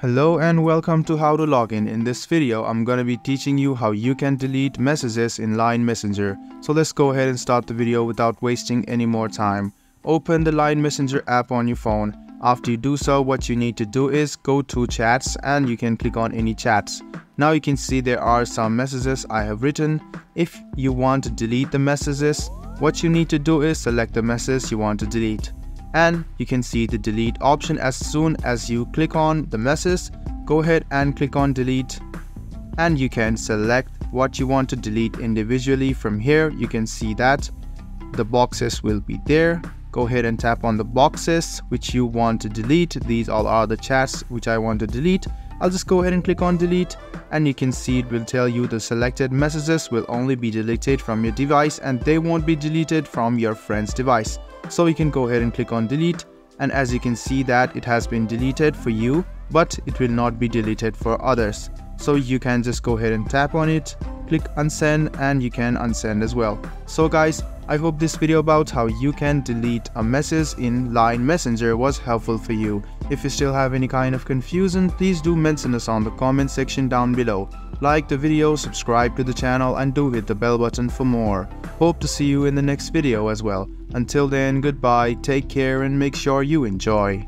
Hello and welcome to how to login. In this video, I'm gonna be teaching you how you can delete messages in Line Messenger. So let's go ahead and start the video without wasting any more time. Open the Line Messenger app on your phone. After you do so, what you need to do is go to chats and you can click on any chats. Now you can see there are some messages I have written. If you want to delete the messages, what you need to do is select the message you want to delete and you can see the delete option as soon as you click on the message. Go ahead and click on delete and you can select what you want to delete individually. From here you can see that the boxes will be there. Go ahead and tap on the boxes which you want to delete. These all are the chats which I want to delete. I'll just go ahead and click on delete and you can see it will tell you the selected messages will only be deleted from your device and they won't be deleted from your friend's device so you can go ahead and click on delete. And as you can see that it has been deleted for you but it will not be deleted for others. So you can just go ahead and tap on it click unsend and you can unsend as well. So guys i hope this video about how you can delete a message in line messenger was helpful for you. If you still have any kind of confusion please do mention us on the comment section down below like the video subscribe to the channel and do hit the bell button for more hope to see you in the next video as well until then, goodbye, take care, and make sure you enjoy.